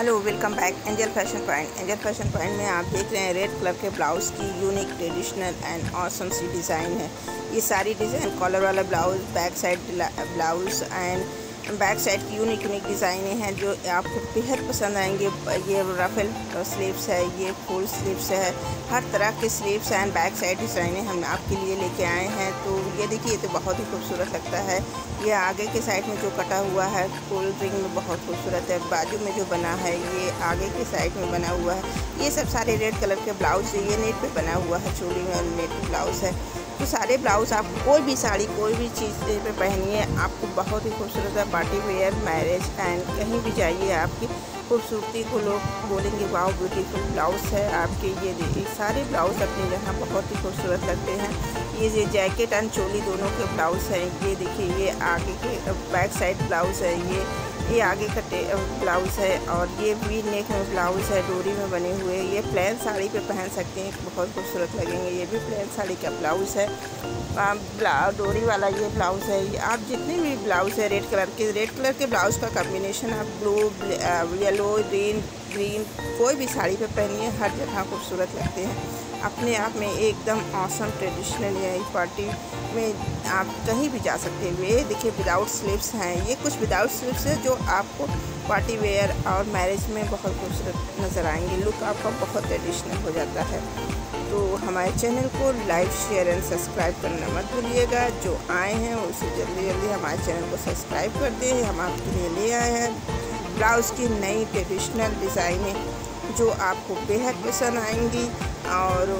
Hello welcome back Angel Fashion Point Angel Fashion Point में आप देख रहे हैं रेड कलर के ब्लाउज़ की यूनिक ट्रेडिशनल एंड ऑसम सी डिज़ाइन है। ये सारी डिज़ाइन कॉलर वाला blouse back side blouse and back side की यूनिक यूनिक डिज़ाइनें हैं जो आपको बेहद पसंद आएँगे। ये रफल स्लीव्स है, ये फुल स्लीव्स है, हर तरह के स्लीव्स एंड बैक साइड डिज़ाइनें हम आपके लिए लेके आए हैं। तो ये देखिए तो बहुत ही खूबसूरत लगता है। ये आगे के साइड में जो कटा हुआ है, फुल रिंग में बहुत खूबसूरत है। बाजू में जो बना है, ये आगे के साइड में बना हुआ है। ये सब सारे रेड कलर के ब्लाउज ये नेट पर बना हुआ है, चूड़ी में नेट ब्लाउज़ है। तो सारे ब्लाउज़, आप कोई भी साड़ी, कोई भी चीज़ पे पहनिए, आपको बहुत ही खूबसूरत है पार्टी वेयर मैरिज एंड कहीं भी जाइए, आपकी खूबसूरती को लोग बोलेंगे वाओ ब्यूटीफुल ब्लाउज़ है आपके, ये देखिए, सारे ब्लाउज़ अपनी जगह बहुत ही खूबसूरत लगते हैं। ये ये जैकेट एंड चोली दोनों के ब्लाउज़ हैं, ये देखिए, ये आगे के बैक साइड ब्लाउज़ है, ये ये आगे कटे ब्लाउज़ है और ये भी नेक में ब्लाउज़ है, डोरी में बने हुए। ये प्लेन साड़ी पे पहन सकते हैं, बहुत खूबसूरत लगेंगे। ये भी प्लेन साड़ी का ब्लाउज़ है। डोरी वाला ये ब्लाउज़ है। आप जितने भी ब्लाउज़ है, रेड कलर के, रेड कलर के ब्लाउज़ का कॉम्बिनेशन आप ब्लू येलो ग्रीन ग्रीन, कोई भी साड़ी पे पहनिए, हर जगह खूबसूरत लगते हैं। अपने आप में एकदम औसम ट्रेडिशनल है पार्टी में आप कहीं भी जा सकते हैं। ये देखिए विदाउट स्लीव्स हैं। ये कुछ विदाउट स्लीव्स है जो आपको पार्टी वेयर और मैरिज में बहुत खूबसूरत नज़र आएँगे। लुक आपका बहुत ट्रेडिशनल हो जाता है। तो हमारे चैनल को लाइक शेयर एंड सब्सक्राइब करना मत भूलिएगा। जो आए हैं, उसे जल्दी जल्दी हमारे चैनल को सब्सक्राइब कर दें। हम आपके लिए ले आए हैं। ब्लाउज़ की नई ट्रेडिशनल डिज़ाइनें जो आपको बेहद पसंद आएँगी और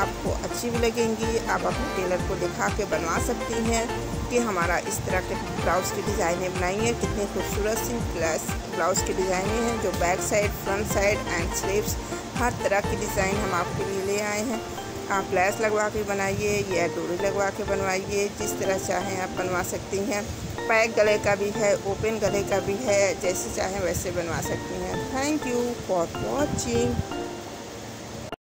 आपको अच्छी भी लगेंगी। आप अपने टेलर को दिखा के बनवा सकती हैं कि हमारा इस तरह के ब्लाउज़ की डिज़ाइनें बनाई हैं कितनी खूबसूरत सी प्लस ब्लाउज़ की डिज़ाइनें हैं जो back side, front side and sleeves, हर तरह की डिज़ाइन हम आपके लिए ले आए हैं। आप लैस लगवा के बनाइए या डोरी लगवा के बनवाइए, जिस तरह चाहें आप बनवा सकती हैं। पैक गले का भी है, ओपन गले का भी है, जैसे चाहें वैसे बनवा सकती हैं। Thank you for watching.